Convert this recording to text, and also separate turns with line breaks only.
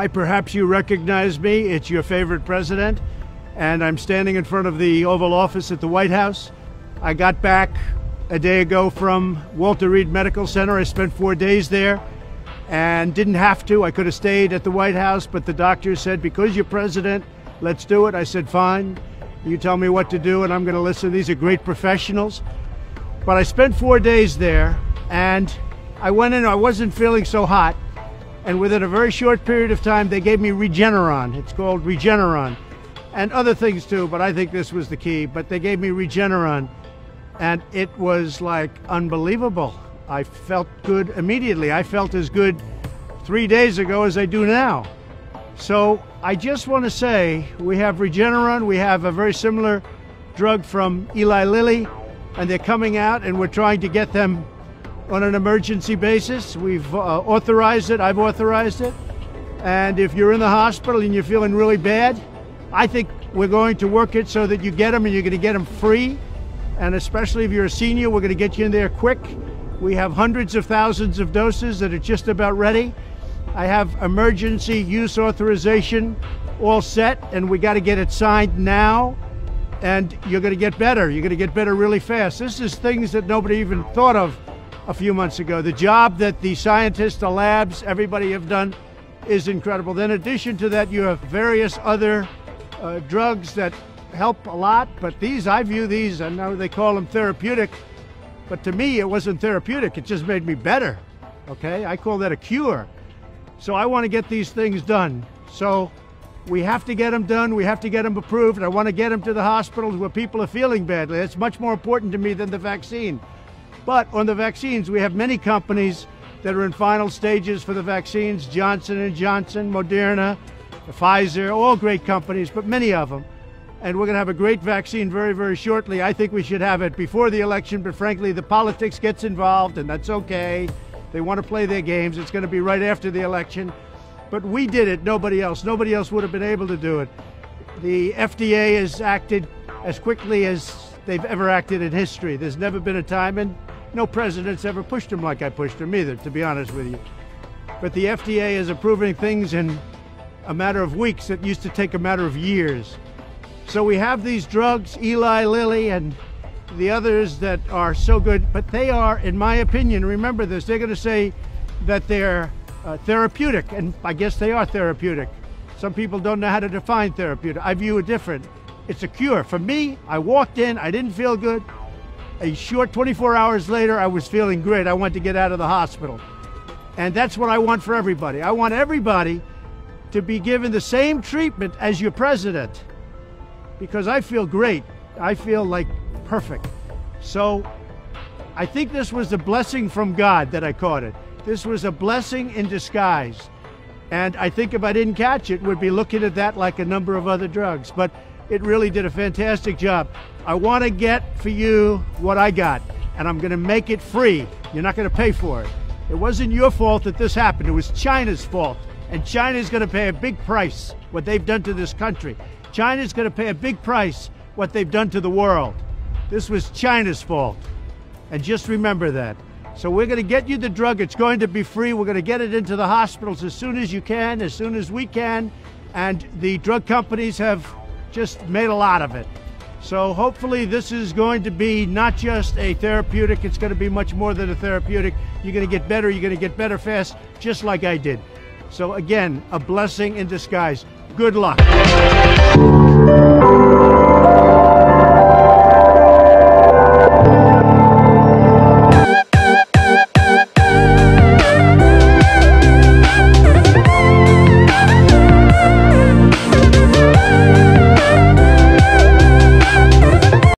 Hi, perhaps you recognize me. It's your favorite president. And I'm standing in front of the Oval Office at the White House. I got back a day ago from Walter Reed Medical Center. I spent four days there and didn't have to. I could have stayed at the White House, but the doctor said, because you're president, let's do it. I said, fine. You tell me what to do, and I'm going to listen. These are great professionals. But I spent four days there, and I went in, I wasn't feeling so hot. And within a very short period of time, they gave me Regeneron. It's called Regeneron. And other things too, but I think this was the key. But they gave me Regeneron, and it was like unbelievable. I felt good immediately. I felt as good three days ago as I do now. So I just want to say we have Regeneron, we have a very similar drug from Eli Lilly, and they're coming out, and we're trying to get them on an emergency basis. We've uh, authorized it, I've authorized it. And if you're in the hospital and you're feeling really bad, I think we're going to work it so that you get them and you're going to get them free. And especially if you're a senior, we're going to get you in there quick. We have hundreds of thousands of doses that are just about ready. I have emergency use authorization all set, and we got to get it signed now. And you're going to get better. You're going to get better really fast. This is things that nobody even thought of a few months ago. The job that the scientists, the labs, everybody have done is incredible. Then, in addition to that, you have various other uh, drugs that help a lot, but these, I view these, I know they call them therapeutic, but to me, it wasn't therapeutic. It just made me better. Okay? I call that a cure. So I want to get these things done. So we have to get them done. We have to get them approved. I want to get them to the hospitals where people are feeling badly. That's much more important to me than the vaccine. But on the vaccines, we have many companies that are in final stages for the vaccines. Johnson & Johnson, Moderna, Pfizer, all great companies, but many of them. And we're going to have a great vaccine very, very shortly. I think we should have it before the election, but frankly, the politics gets involved, and that's okay. They want to play their games. It's going to be right after the election. But we did it, nobody else. Nobody else would have been able to do it. The FDA has acted as quickly as they've ever acted in history. There's never been a time, and no president's ever pushed them like I pushed them either, to be honest with you. But the FDA is approving things in a matter of weeks that used to take a matter of years. So we have these drugs, Eli Lilly and the others that are so good, but they are, in my opinion, remember this, they're going to say that they're uh, therapeutic, and I guess they are therapeutic. Some people don't know how to define therapeutic. I view it different. It's a cure. For me, I walked in, I didn't feel good. A short 24 hours later, I was feeling great. I wanted to get out of the hospital. And that's what I want for everybody. I want everybody to be given the same treatment as your president because I feel great. I feel like perfect. So I think this was a blessing from God that I caught it. This was a blessing in disguise. And I think if I didn't catch it, we'd be looking at that like a number of other drugs. But it really did a fantastic job. I want to get for you what I got, and I'm going to make it free. You're not going to pay for it. It wasn't your fault that this happened. It was China's fault. And China's going to pay a big price what they've done to this country. China's going to pay a big price what they've done to the world. This was China's fault. And just remember that. So we're going to get you the drug. It's going to be free. We're going to get it into the hospitals as soon as you can, as soon as we can. And the drug companies have just made a lot of it. So hopefully this is going to be not just a therapeutic, it's going to be much more than a therapeutic. You're going to get better, you're going to get better fast, just like I did. So again, a blessing in disguise. Good luck.